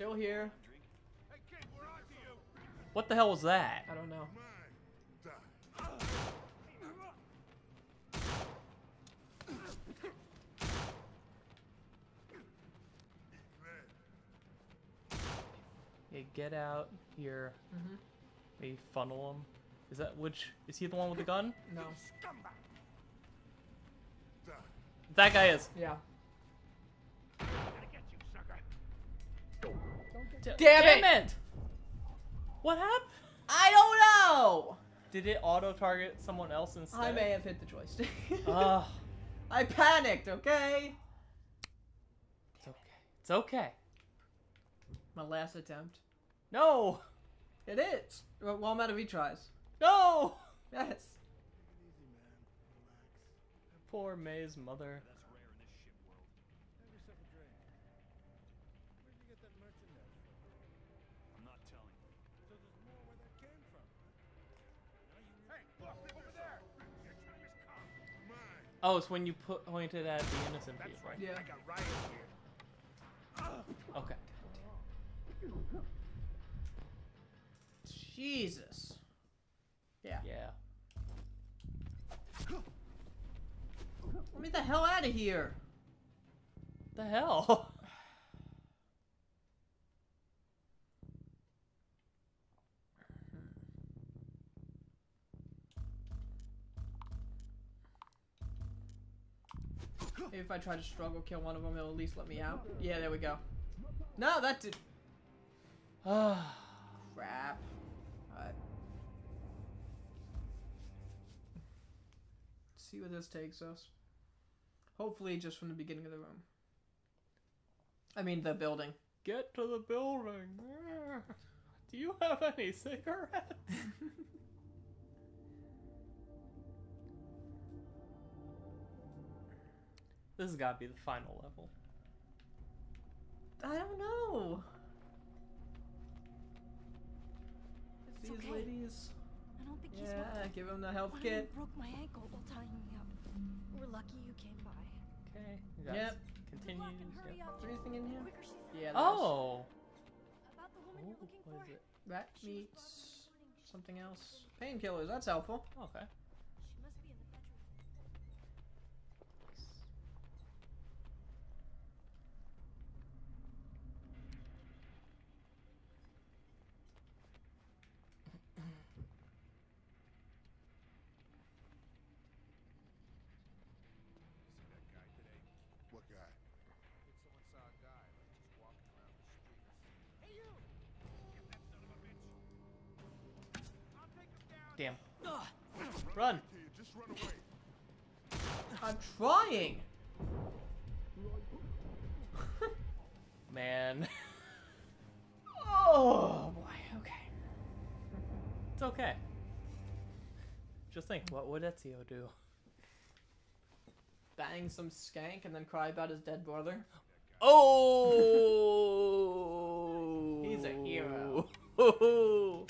Still here. What the hell was that? I don't know. Yeah, get out here. Mhm. Maybe funnel him. Is that which? Is he the one with the gun? No. That guy is. Yeah. D- Damn it! it! What happened? I don't know. Did it auto target someone else instead? I may have hit the joystick. Ugh. I panicked. Okay. it's okay. It's okay. My last attempt. No! It is. Well, well, I'm out of retries. No! Yes. Poor May's mother. Oh, it's when you put pointed at the innocent That's people. right. Yeah. I got Ryan here. Okay. Jesus. Yeah. Yeah. Let me the hell out of here. The hell? Maybe if I try to struggle kill one of them, it'll at least let me out. Yeah, there we go. No, that did. Ah. Crap. Alright. See where this takes us. Hopefully, just from the beginning of the room. I mean, the building. Get to the building. Do you have any cigarettes? this has got to be the final level. I don't know. It's These okay. ladies. I don't think he's Yeah, give him the health One kit. broke my ankle while tying me up. We're lucky you came by. Okay. You Yep. Continues. Good luck yep. Is there anything in here? Yeah. there's Oh. About the woman Ooh, you're oh, looking for. is it? Rat meat. brought this morning. She- Something else. Painkillers. That's helpful. Okay. Run. Just run away. I'm trying. Man. Oh boy. Okay. it's okay. Just think, what would Ezio do? Bang some skank and then cry about his dead brother. Oh! He's a hero.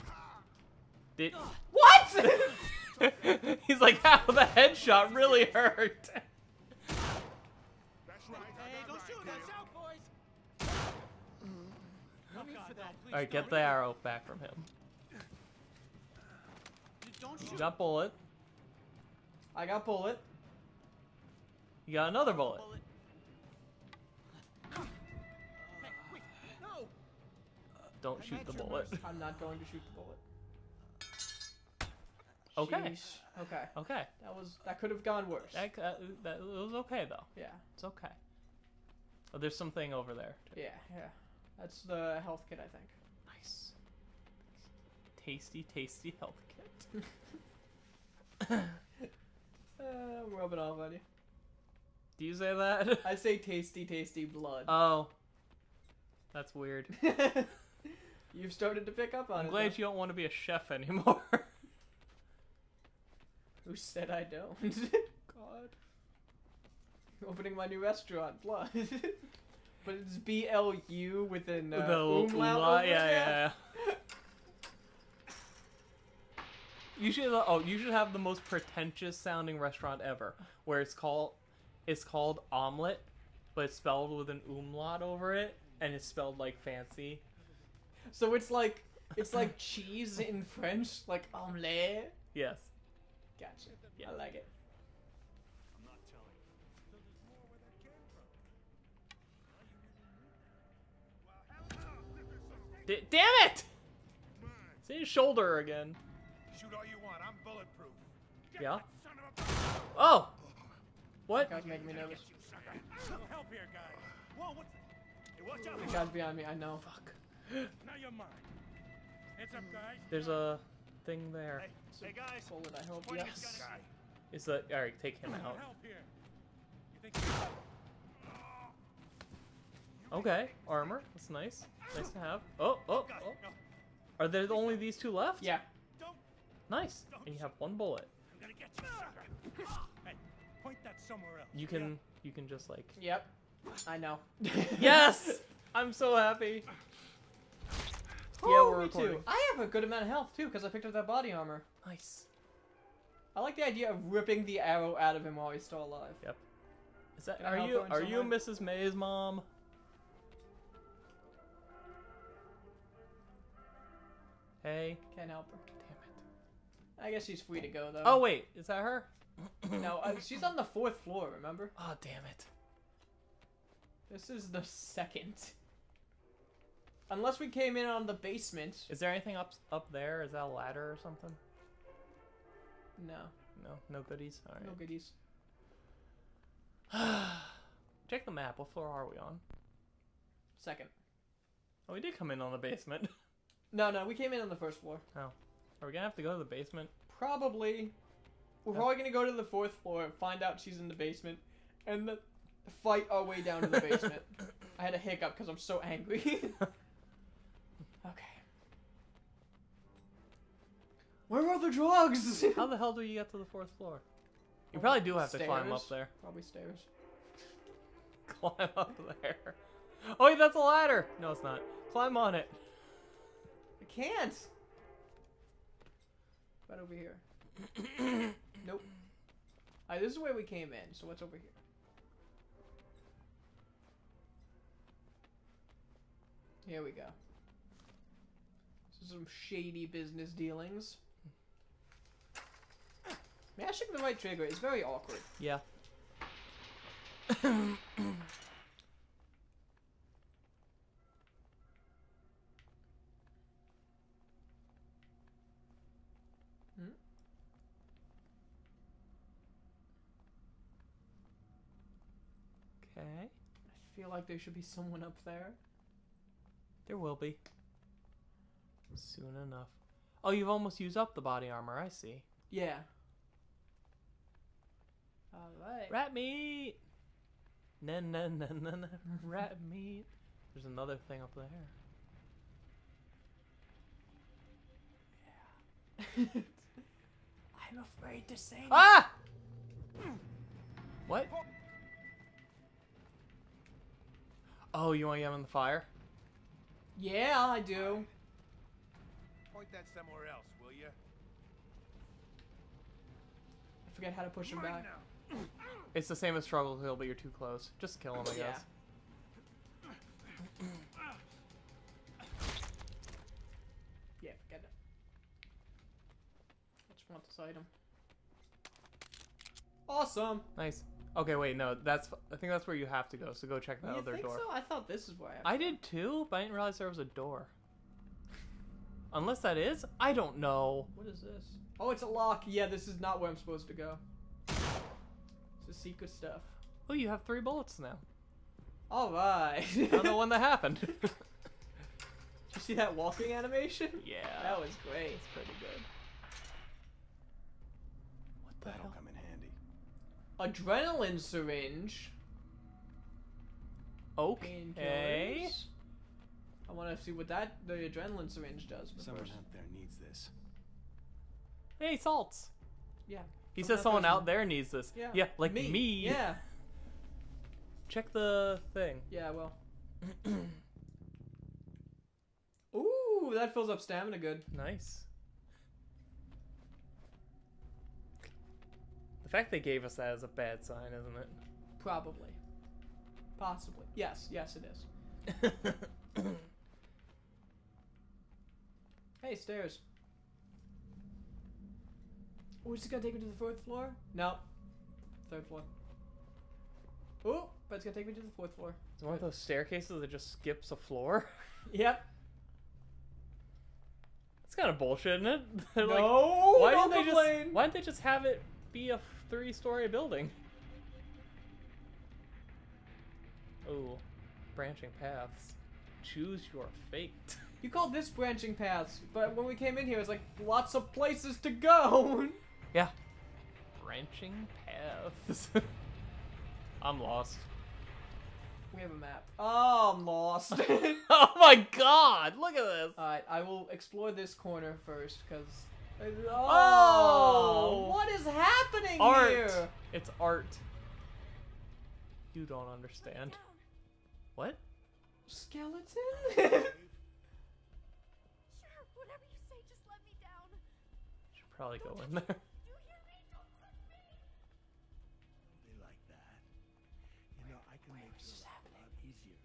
Did What? he's like, how the headshot really hurt. That's right. Hey, don't shoot us out, boys. Mm-hmm. Oh, no need for that. Please All right, get the arrow back from him. You shoot. got bullet. I got bullet. You got another bullet. Bullet. Hey, wait. No. Don't shoot the bullet. I'm not going to shoot the bullet. Okay. Sheesh. Okay. Okay. That was that could have gone worse. That, that, that it was okay though. Yeah. It's okay. Oh, there's something over there. Too. Yeah. Yeah. That's the health kit, I think. Nice. Tasty, tasty health kit. Uh, I'm rubbing off on you. Do you say that? I say tasty, tasty blood. oh. That's weird. You've started to pick up on I'm it. glad though. you don't want to be a chef anymore. Who said I don't? God. Opening my new restaurant, blood. but it's B L U with an uh, the umlaut. yeah, yeah. You should oh you should have the most pretentious sounding restaurant ever, where it's called it's called omelet, but it's spelled with an umlaut over it, and it's spelled like fancy. So it's like it's like cheese in French, like omelette. Yes. Gotcha. Yeah. I like it. I'm not telling. So there's more where that came from. Now you. Well, hell this son of a- D- damn it! Mine. It's in his shoulder again. Shoot all you want. I'm bulletproof. Get Yeah. son of a- Oh. What? That guy's making me nervous. You sucker. Little help here, guys. Whoa, what's Hey, watch out. The guy's behind me. I know. Fuck. Now you're mine. Heads up, guys. There's a thing there. Hey, hey guys. Bullet. I hope. Yes. his gun at me. Is that Eric? Take him out. help here. You think Okay. Armor. That's nice. Nice to have. Oh. Oh. Oh. Are there only these two left? Yeah. Nice. And you have one bullet. I'm gonna get you, sucker. Ah, hey, point that somewhere else. You can. You can just like. Yep. I know. Yes. I'm so happy. Yeah, we're recording. too. I have a good amount of health too because I picked up that body armor. Nice. I like the idea of ripping the arrow out of him while he's still alive. Yep. Is that? Can Are you? Are you? Mrs. May's mom? Hey. Can't help her. Damn it. I guess she's free to go though. Oh wait, is that her? no, uh, she's on the fourth floor. Remember? Oh damn it. This is the second. Unless we came in on the basement. Is there anything up up there? Is that a ladder or something? No, No, no goodies. All no goodies. Check the map. What floor are we on? Second. Oh, we did come in on the basement. No, no, we came in on the first floor. Oh. Are we gonna have to go to the basement? Probably. We're Oh. probably gonna go to the fourth floor, find out she's in the basement, and then fight our way down to the basement. I had a hiccup because I'm so angry. okay. Where are the drugs? How the hell do you get to the fourth floor? You probably do have to climb up there. Probably stairs. Climb up there. Oh wait, that's a ladder. No, it's not. Climb on it. I can't. Right over here. nope. Alright, this is where we came in, so what's over here? Here we go. Some shady business dealings. Mashing the right trigger is very awkward. Yeah. Hmm? Okay. I feel like there should be someone up there. There will be. Soon enough. Oh, you've almost used up the body armor. I see. Yeah. Alright. Rat meat. Na na na na na. Rat meat. There's another thing up there. Yeah. I'm afraid to say Ah! What? Oh, you want to get him in the fire? Yeah, I do. Point that somewhere else, will you? I forget how to push him back. It's the same as struggle kill, but you're too close. Just kill him, I guess. Yeah, forget it. I just want this item. Awesome. Nice. Okay, wait, no, that's. I think that's where you have to go. So go check that you other think door. so? I thought this is where I. Have I did too, but I didn't realize there was a door. Unless that is, I don't know. What is this? Oh, it's a lock. Yeah, this is not where I'm supposed to go. It's is secret stuff. Oh, you have three bullets now. All right. I don't know when that happened. Did you see that walking animation? yeah, That was great. It's pretty good. What the That'll hell? come in handy. Adrenaline syringe. Okay. Painkillers. I want to see what that the adrenaline syringe does. But Someone first. out there needs this. Hey, salts. Yeah. He says someone there's- out there needs this. Yeah. Yeah, like me. Yeah. Check the thing. Yeah. Well. Ooh, that fills up stamina good. Nice. The fact they gave us that is a bad sign, isn't it? Probably. Possibly. Yes. Yes, it is. Hey, stairs. Is this gonna take me to the fourth floor? No. Third floor. Oh, but it's gonna take me to the fourth floor. It's one of those staircases that just skips a floor. Yep. It's kind of bullshit, isn't it? They're like, no, why don't didn't they complain. just why didn't they just have it be a three-story building? Oh, branching paths. Choose your fate. You called this branching paths, but when we came in here, it's like lots of places to go. yeah, branching paths. I'm lost. we have a map. Oh, I'm lost. oh my god! Look at this. Alright, I will explore this corner first, because. Oh, Oh! What is happening art. here? It's art. You don't understand. What? Skeleton? If you just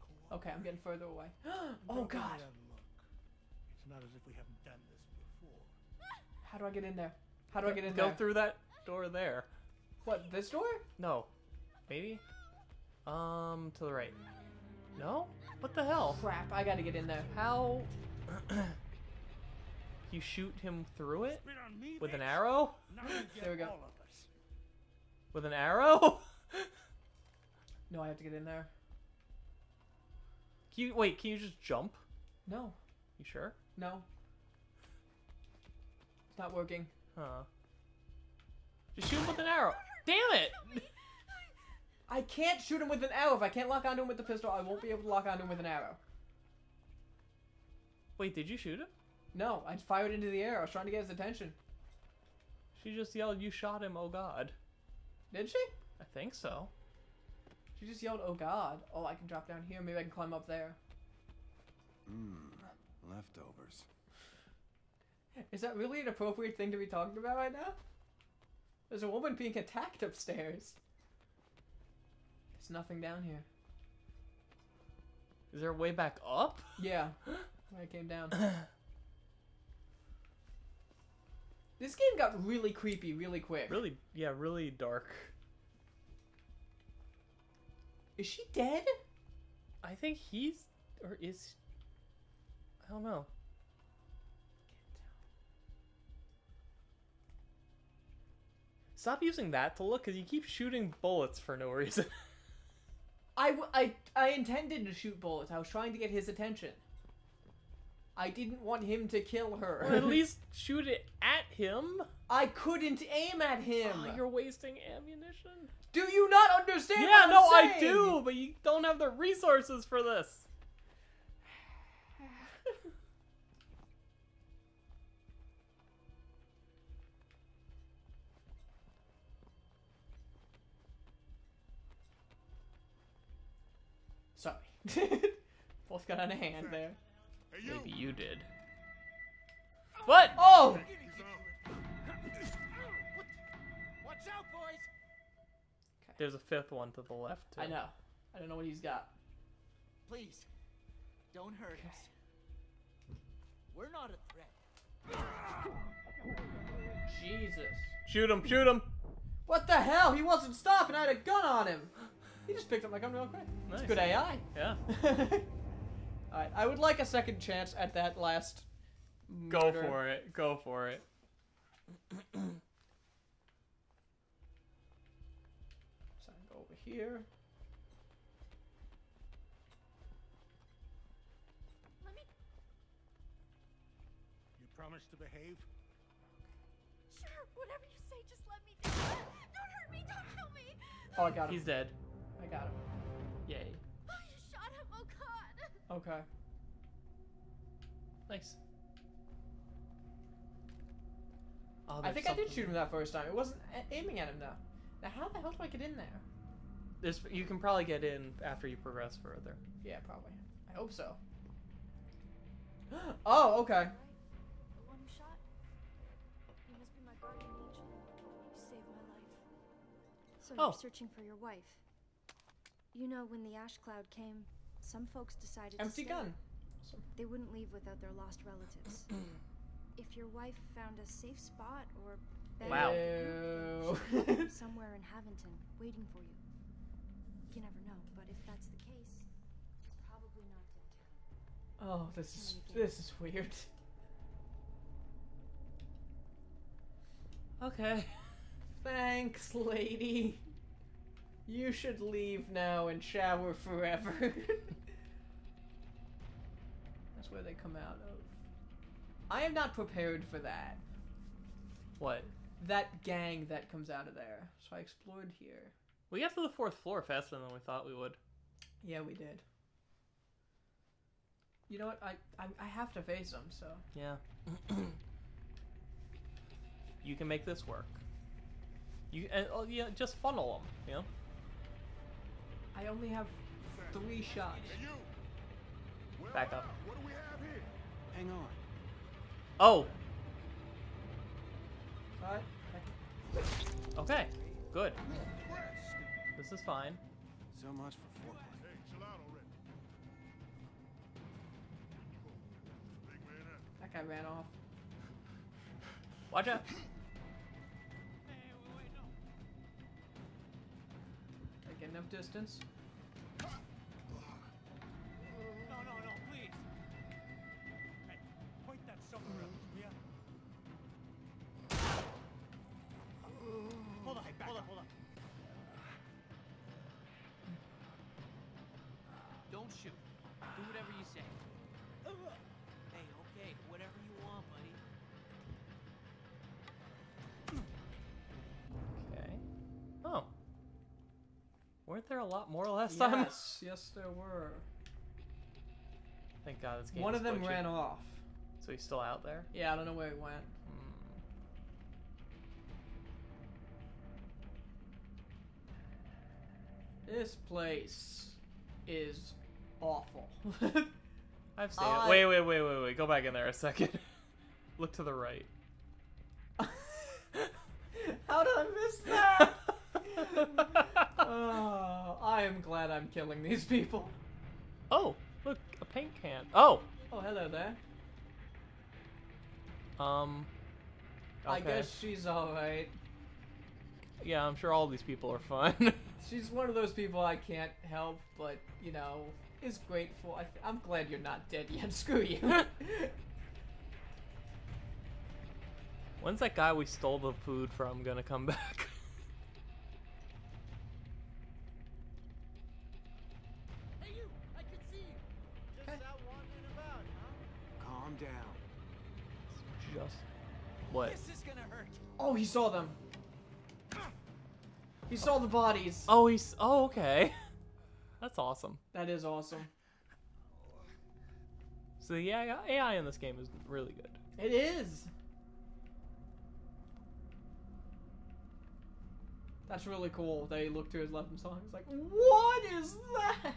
cooperate. okay, I'm getting further away. oh Don't give me god. look. It's not as if we haven't done this before. How do I get in there? How do I get in Go there? through that door there. What, this door? No. Maybe? Um, to the right. No? What the hell? Crap, I gotta get in there. How? you shoot him through it? Me, With an arrow? Now you get There we go. all of us. With an arrow? No, I have to get in there. Can you wait? Can you just jump? No, You sure? no. It's not working. Huh? Just shoot him with an arrow. Damn it! I can't shoot him with an arrow. If I can't lock onto him with the pistol, I won't be able to lock onto him with an arrow. Wait, did you shoot him? No, I fired into the air. I was trying to get his attention. She just yelled, "You shot him! Oh God!" Did she? I think so. She just yelled, "Oh God!" Oh, I can drop down here. Maybe I can climb up there. Mmm, leftovers. Is that really an appropriate thing to be talking about right now? There's a woman being attacked upstairs. There's nothing down here. Is there a way back up? Yeah, I came down. this game got really creepy really quick. Really? Yeah, really dark. Is she dead? I think he's or is. I don't know. Stop using that to look, because you keep shooting bullets for no reason. I, w- I, I intended to shoot bullets. I was trying to get his attention. I didn't want him to kill her. or at least shoot it at him. I couldn't aim at him. Oh, you're wasting ammunition. Do you not understand? Yeah, no, I do, but you don't have the resources for this. Sorry. Both got on a hand there. Hey, you! Maybe you did. What? Oh! Watch out, boys! There's a fifth one to the left. Too. I know. I don't know what he's got. Please, don't hurt us. We're not a threat. Jesus. Shoot him! Shoot him! What the hell? He wasn't stopping. I had a gun on him. He just picked up my gun real quick. It's Nice. good AI. Yeah. Alright, I would like a second chance at that last. Go for it. Go for it. So I can go over here. Let me. You promise to behave? Sure, whatever you say, just let me down. Don't hurt me. Don't kill me. Oh, I got him. He's dead. I got him. Okay. Nice. Oh, I there's think I did shoot him that first time. It wasn't aiming at him though. Now, how the hell do I get in there? There's, you can probably get in after you progress further. Yeah, probably. I hope so. oh, okay. Right? The one who shot? You must be my guardian angel. You saved my life. So Oh. you're searching for your wife. You know, when the ash cloud came, Some folks decided to Empty stay. gun. They wouldn't leave without their lost relatives. if your wife found a safe spot or better, Wow. Somewhere in Haventon waiting for you. You never know, but if that's the case, you're probably not dead town. oh, this is this is weird. Okay. Thanks, lady. You should leave now and shower forever. That's where they come out of. I am not prepared for that. What? That gang that comes out of there. So I explored here. We got to the fourth floor faster than we thought we would. Yeah, we did. You know what? I I, I have to face them. So Yeah. you can make this work. You and oh, yeah, just funnel them. You know. I only have three shots. Hey, you! Where Back up. What do we have here? Hang on. Oh. Right? Okay. Good. This is fine. So much for foreplay. Hey, chill out already. Big man up. That guy ran off. Watch out. Like enough distance. No, no, no, please. Hey, point that somewhere Weren't there a lot more last time? Yes, yes, there were. Thank God this game One of them glitchy. ran off. So he's still out there. Yeah, I don't know where he went. Hmm. This place is awful. I've seen I- it. Wait, wait, wait, wait, wait. Go back in there a second. Look to the right. How did I miss that? oh, I am glad I'm killing these people. oh, look, a paint can. Oh, Oh, hello there. um. I guess she's alright. Yeah, I'm sure all these people are fun. She's one of those people I can't help, but, you know, is grateful. I th- I'm glad you're not dead yet. Screw you. When's that guy we stole the food from gonna come back? Down. Just what? This is gonna hurt. oh, he saw them. He saw the bodies. Oh, he's. Oh, okay. That's awesome. That is awesome. So the AI, AI in this game is really good. It is. That's really cool. They look to his left and saw him. He's like, "What is that?"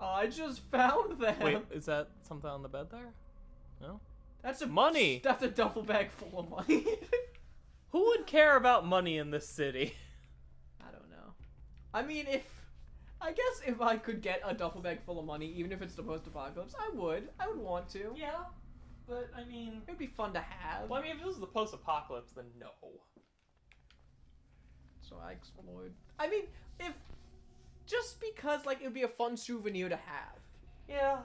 I just found them. Wait, is that something on the bed there? No. that's a money. That's a duffel bag full of money. Who would care about money in this city? I don't know. I mean, if I guess if I could get a duffel bag full of money, even if it's the post-apocalypse, I would. I would want to. Yeah, but I mean, It'd be fun to have. well, I mean, if it was the post-apocalypse, then no. So I explored. I mean, if just because like it would be a fun souvenir to have. Yeah.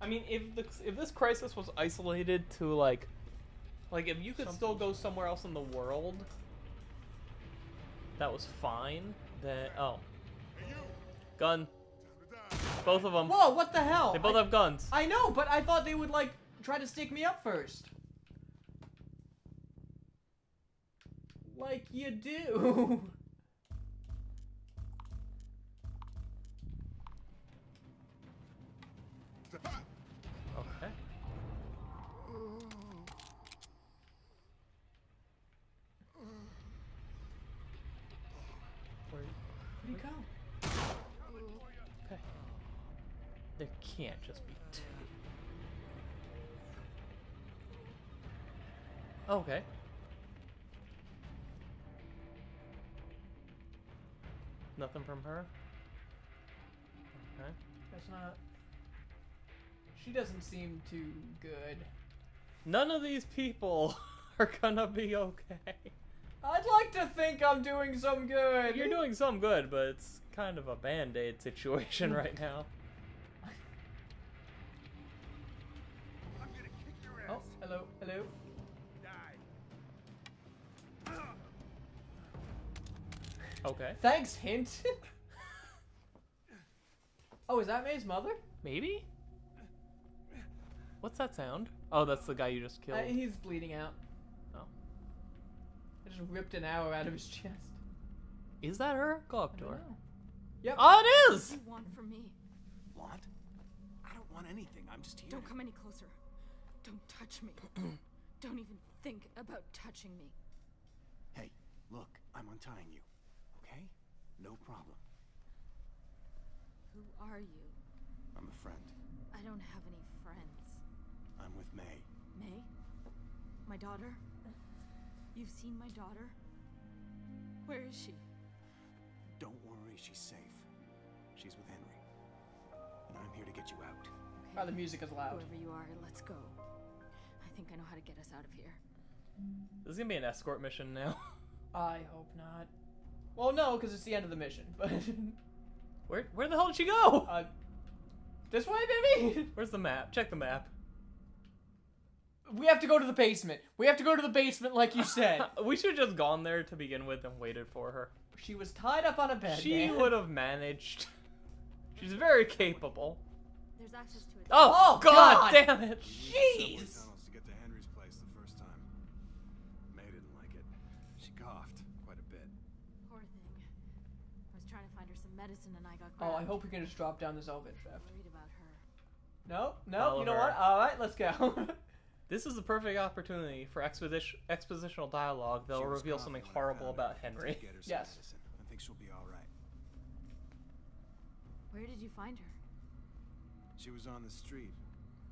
I mean, if the if this crisis was isolated to like, like if you could still go somewhere else in the world, that was fine. Then oh, gun, Time to die. both of them. Whoa! What the hell? They both I, have guns. I know, but I thought they would like try to stick me up first. Like you do. can't just be two. Okay. Nothing from her. Okay. That's not. She doesn't seem too good. None of these people are gonna be okay. I'd like to think I'm doing some good. You're doing some good, but it's kind of a band aid situation right now. Okay. Thanks, hint. oh, is that May's mother? Maybe? What's that sound? Oh, that's the guy you just killed. Uh, he's bleeding out. Oh. I just ripped an arrow out of his chest. Is that her? Go up to her. know. Yep. Oh, it What is! do you want from me? Want? I don't want anything. I'm just here. Don't come any closer. Don't touch me. Don't even think about touching me. Hey, look, I'm untying you. Okay? No problem. Who are you? I'm a friend. I don't have any friends. I'm with May. May? My daughter? You've seen my daughter? Where is she? Don't worry, she's safe. She's with Henry. And I'm here to get you out. Oh, the music is loud. Whoever you are, let's go. I think I know how to get us out of here. This is gonna be an escort mission now. I hope not. Well, no, because it's the end of the mission. But Where where the hell did she go? uh, this way, baby. Where's the map? Check the map. we have to go to the basement. We have to go to the basement, like you said. we should have just gone there to begin with and waited for her. she was tied up on a bed. She Dan. would have managed. She's very capable. There's access to it. Oh, Oh, God, God. damn it! Subway Jeez. Trying to find her some medicine and I got Oh, I hope we can just drop down this elevator shaft. Worried about her. No, no, you know Oliver. what? All right, let's go. This is the perfect opportunity for expedition, expositional dialogue that'll reveal something horrible about. Henry. Get her some Yes. medicine. I think she'll be all right. Where did you find her? She was on the street.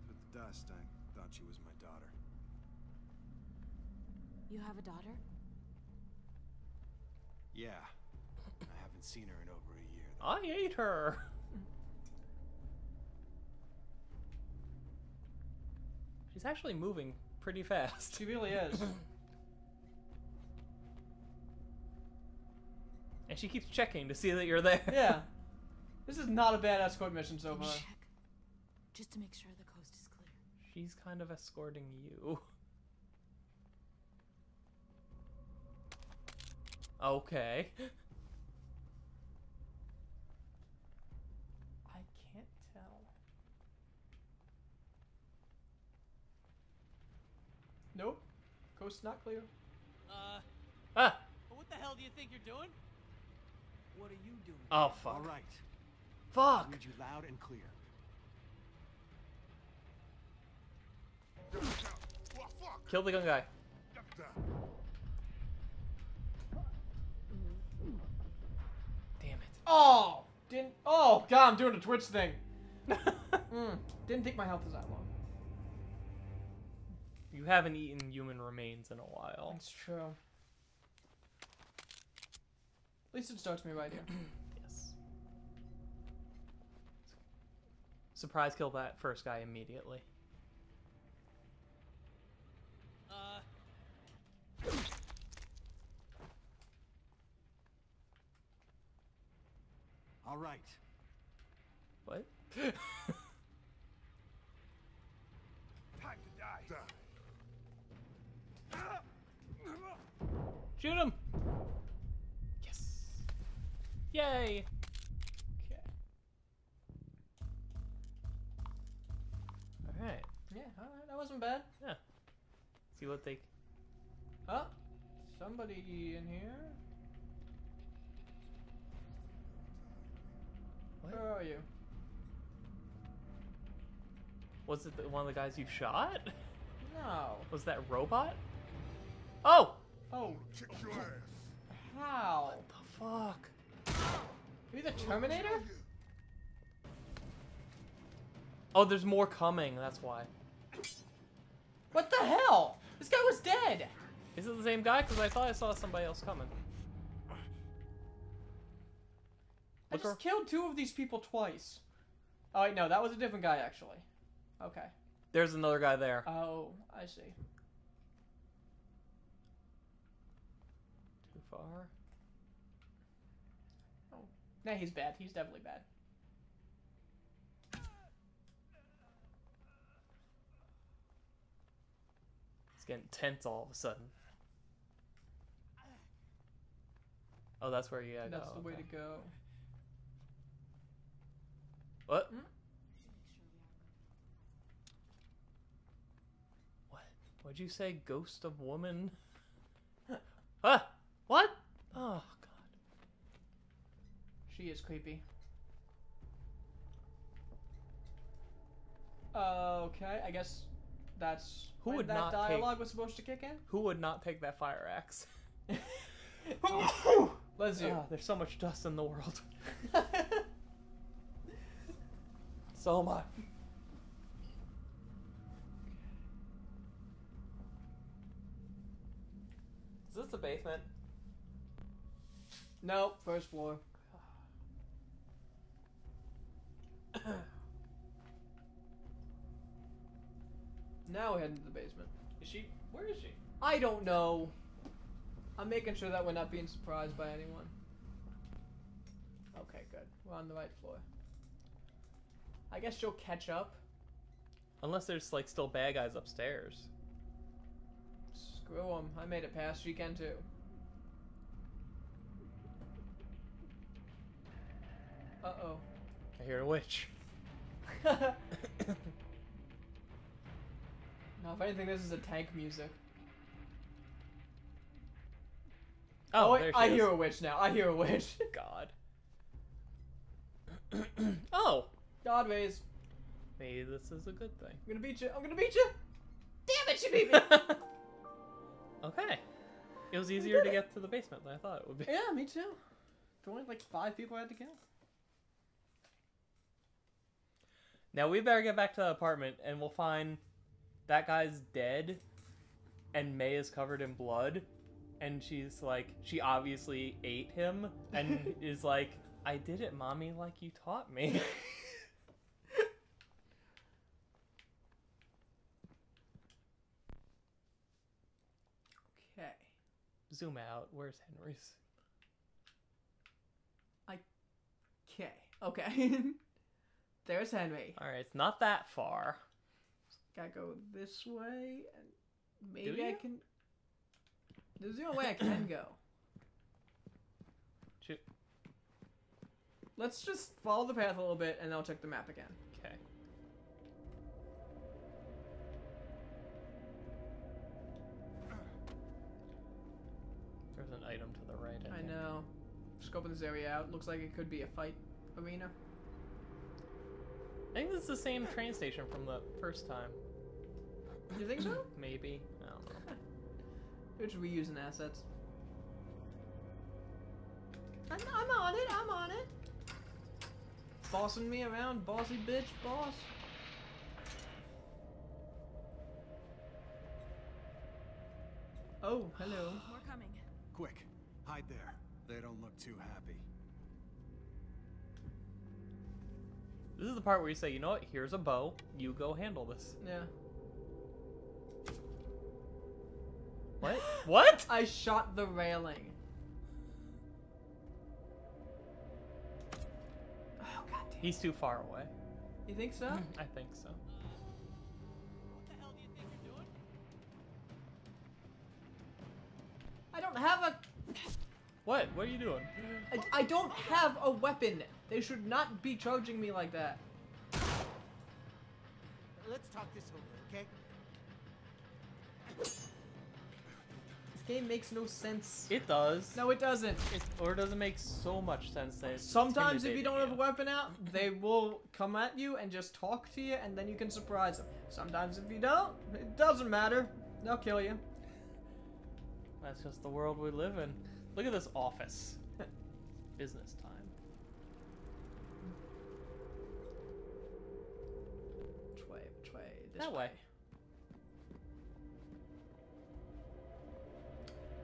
With the dust, I thought she was my daughter. You have a daughter? Yeah. I haven't seen her in over a year. Though. I hate her. She's actually moving pretty fast. she really is. And she keeps checking to see that you're there. Yeah. This is not a bad escort mission so far. check? Just to make sure the coast is clear. She's kind of escorting you. Okay. I can't tell. Nope. Coast's not clear. Uh, Ah! what the hell do you think you're doing? What are you doing? Oh, fuck. All right. I Fuck! need you loud and clear. Kill the gun guy. Damn it. Oh! Didn't. Oh, God, I'm doing a Twitch thing. Mm, didn't think my health was that long. You haven't eaten human remains in a while. That's true. At least it starts me right here. Yes. Surprise kill that first guy immediately. Uh, All right. What? Time to die. Shoot him! Yes. Yay! Okay. Alright. Yeah, alright, that wasn't bad. Yeah. See what they. Oh, somebody in here. What? Where are you? Was it the, one of the guys you shot? No. Was that robot? Oh! Oh, Kick your ass. how? The fuck? Are you the Terminator? Oh, there's more coming, that's why. What the hell? This guy was dead. Is it the same guy? Because I thought I saw somebody else coming. I Look just ar- killed two of these people twice. Oh wait, no, that was a different guy actually. Okay. There's another guy there. Oh, I see. Far. Nah, he's bad. He's definitely bad. It's getting tense all of a sudden. Oh, that's where you gotta That's go. the way okay. to go. What? Hmm? What? What'd you say? Ghost of woman? ah! What? Oh god. She is creepy. Okay, I guess that's Who would that not take- dialogue was supposed to kick in. Who would not take that fire axe? Let's do. Ah, there's so much dust in the world. So much. Is this the basement? Nope, first floor. now we're heading to the basement. Is she? Where is she? I don't know. I'm making sure that we're not being surprised by anyone. Okay, good. We're on the right floor. I guess she'll catch up. Unless there's like still bad guys upstairs. Screw them. I made it past. She can too. Uh oh. I hear a witch. no, if anything, this is a tank music. Oh, wait, there she I is. hear a witch now. I hear a witch. God. oh, God rays. maybe this is a good thing. I'm gonna beat you. I'm gonna beat you. Damn it, you beat me. okay. It was easier to get to the basement than I thought it would be. yeah, me too. There's only like five people I had to kill. Now we better get back to the apartment and we'll find that guy's dead and May is covered in blood and she's like she obviously ate him and is like I did it mommy like you taught me. Okay. Zoom out. Where's Henry's? I Okay. Okay. There's Henry. All right, it's not that far. Gotta go this way, and maybe I can. There's the only way I can go. Shoot. Let's just follow the path a little bit, and I'll check the map again. Okay. There's an item to the right. I, I know. Scoping this area out, looks like it could be a fight arena. I think this is the same train station from the first time. You think so? Maybe. I don't know. They're just reusing assets. I'm, I'm on it. I'm on it. Bossing me around, bossy bitch, boss. Oh, hello. More coming. Quick, hide there. They don't look too happy. This is the part where you say, you know what? Here's a bow. You go handle this. Yeah. What? what? I shot the railing. Oh god damn. He's too far away. You think so? I think so. What the hell do you think you're doing? I don't have a What? What are you doing? I, I don't have a weapon. They should not be charging me like that. Let's talk this over, okay? This game makes no sense. It does. No, it doesn't. It, or doesn't make so much sense that it's Sometimes if you don't have a weapon out, they will come at you and just talk to you, and then you can surprise them. Sometimes if you don't, it doesn't matter. They'll kill you. you. That's just the world we live in. Look at this office. Business time. Which way? Which way? This That way.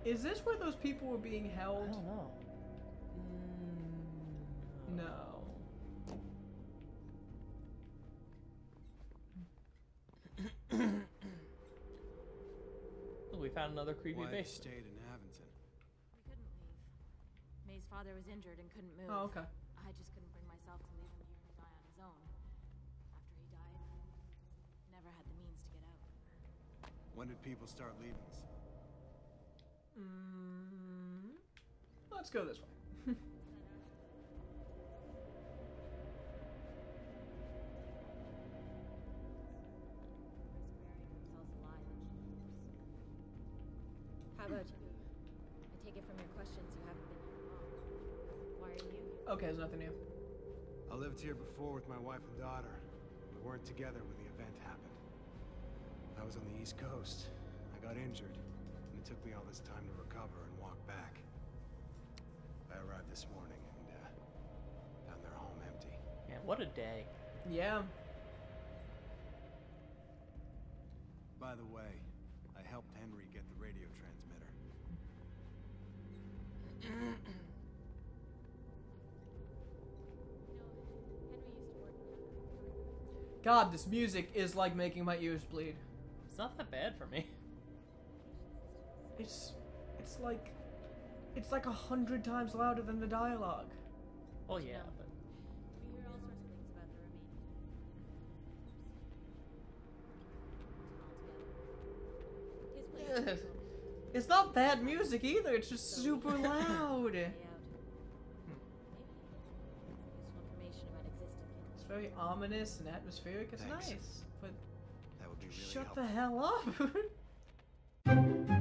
Is this where those people were being held? I held? don't know. Mm, no. Oh, we found another creepy Why base. stayed in Haventon? We couldn't leave. May's father was injured and couldn't move. Oh, okay. I just When did people start leaving? Mm, let's go this way. Risk burying themselves alive in ships. How about you? I take it from your questions you haven't been here long. Why are you here? okay, there's nothing new. I lived here before with my wife and daughter. We weren't together when the event happened. I was on the East Coast. I got injured, and it took me all this time to recover and walk back. I arrived this morning and uh, found their home empty. Yeah, what a day. Yeah. By the way, I helped Henry get the radio transmitter. You know, Henry used to work in God, this music is like making my ears bleed. It's not that bad for me. It's, it's like, it's like a hundred times louder than the dialogue. Oh, well, yeah, but We hear all sorts of things about the remaining. Altogether. His place. Ugh. It's not bad music either. It's just super loud. Way out. Maybe useful information about existing here. It's very ominous and atmospheric. It's Thanks. nice, but That would be really shut helpful. the hell up.